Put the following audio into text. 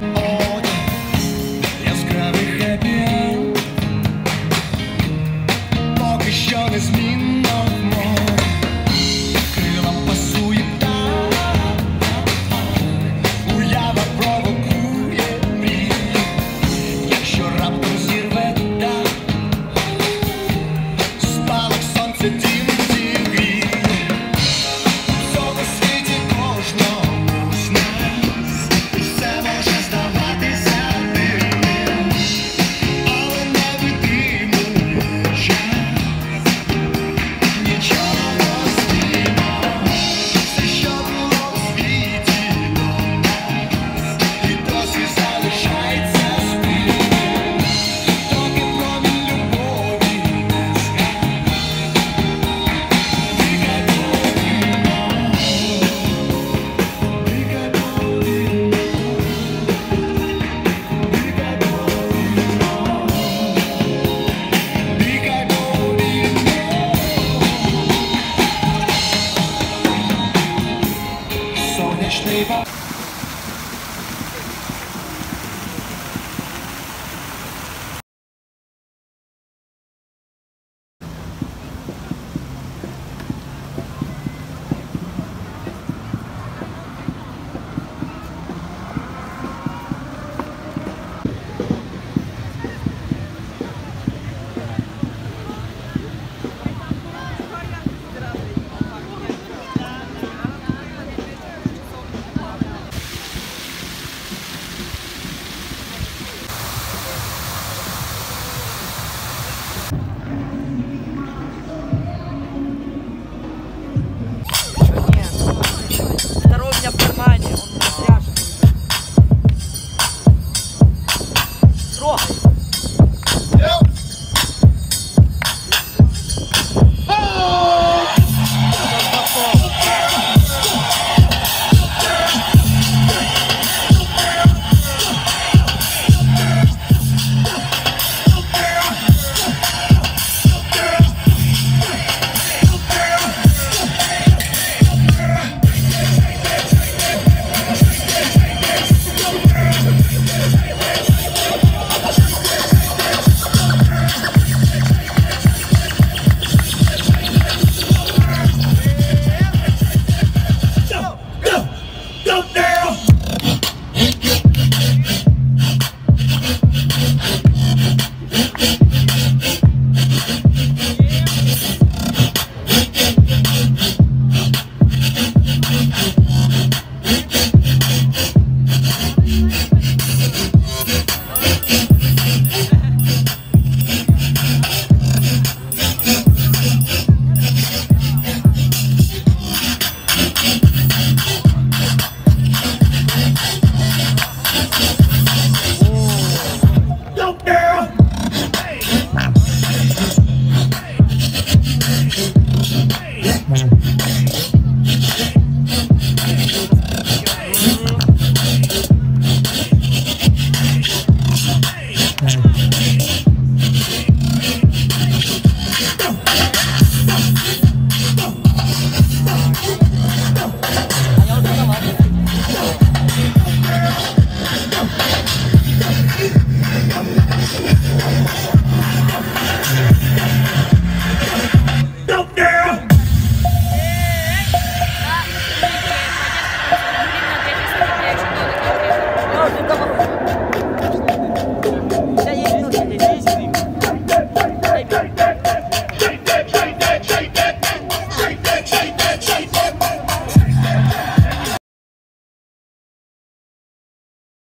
Bye. 一说。